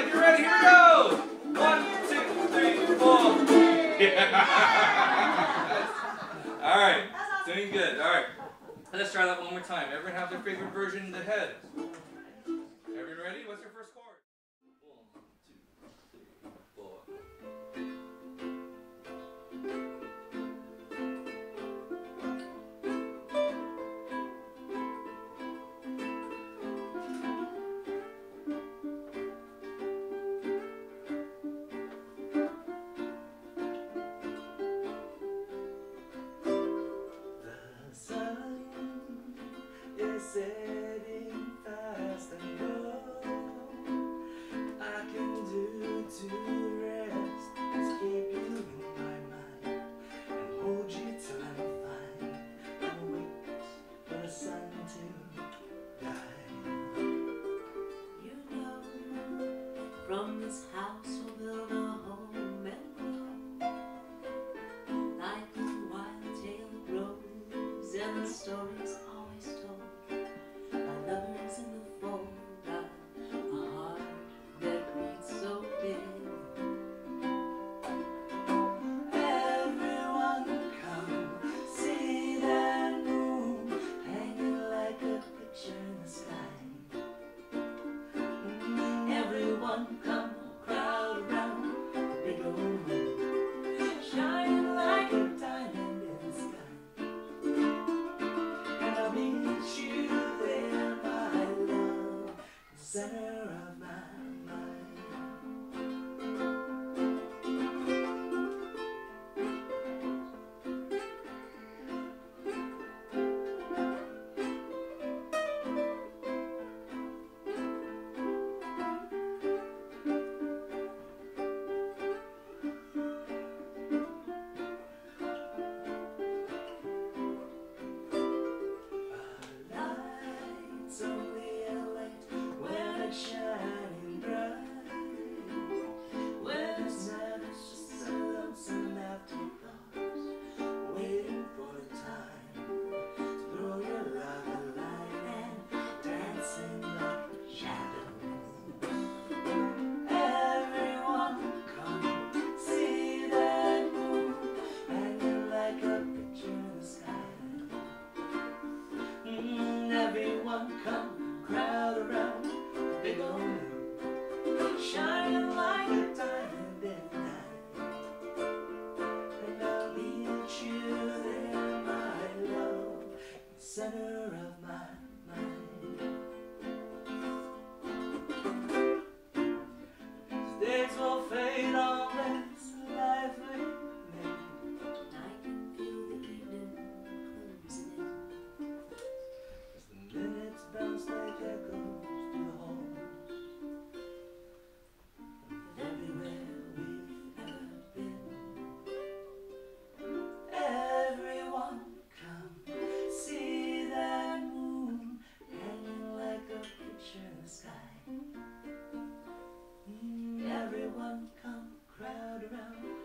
right, get ready, here we go. One, two, three, four. Yeah. All right, doing good. All right, let's try that one more time. Everyone have their favorite version in the head. Everyone ready? What's your first chord? From this house we'll build a home and grow. Like a wild-tailed rose And the stories always told. of my mind. center of my mind. Days will fade on. around.